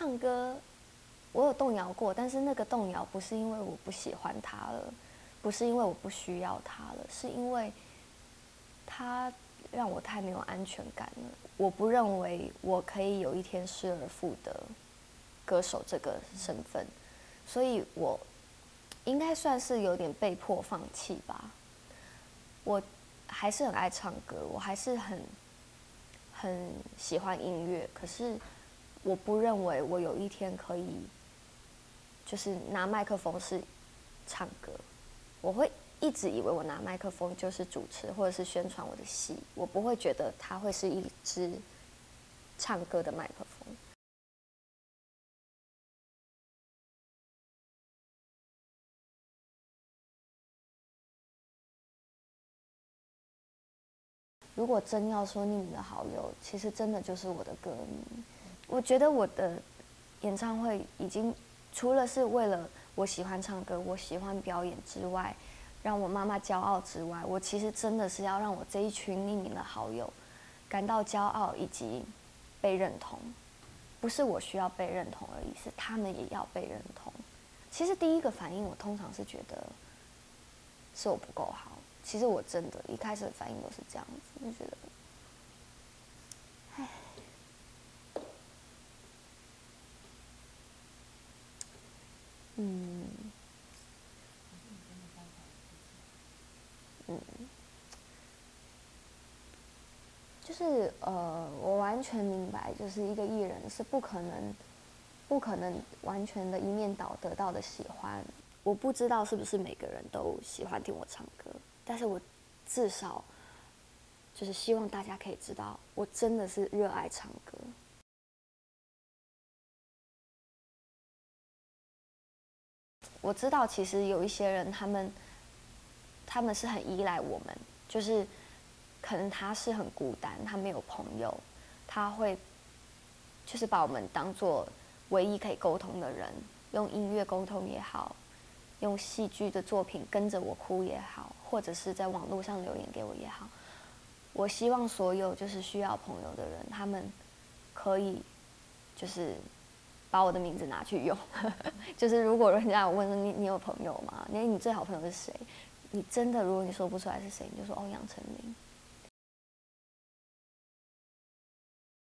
唱歌，我有动摇过，但是那个动摇不是因为我不喜欢他了，不是因为我不需要他了，是因为他让我太没有安全感了。我不认为我可以有一天失而复得歌手这个身份，所以我应该算是有点被迫放弃吧。我还是很爱唱歌，我还是很很喜欢音乐，可是我不认为我有一天可以就是拿麦克风是唱歌。我会一直以为我拿麦克风就是主持或者是宣传我的戏，我不会觉得它会是一支唱歌的麦克风。如果真要说匿名的好友，其实真的就是我的歌迷。我觉得我的演唱会已经除了是为了我喜欢唱歌、我喜欢表演之外，让我妈妈骄傲之外，我其实真的是要让我这一群匿名的好友感到骄傲以及被认同。不是我需要被认同而已，是他们也要被认同。其实第一个反应，我通常是觉得是我不够好。其实我真的，一开始的反应都是这样子，就觉得，就是呃，我完全明白，就是一个艺人是不可能，不可能完全的一面倒得到的喜欢。我不知道是不是每个人都喜欢听我唱歌。但是我至少就是希望大家可以知道，我真的是热爱唱歌。我知道，其实有一些人，他们他们是很依赖我们，就是可能他是很孤单，他没有朋友，他会就是把我们当做唯一可以沟通的人，用音乐沟通也好。用戏剧的作品跟着我哭也好，或者是在网络上留言给我也好，我希望所有就是需要朋友的人，他们可以就是把我的名字拿去用。就是如果人家问说你你有朋友吗？你你最好朋友是谁？你真的如果你说不出来是谁，你就说哦杨丞琳。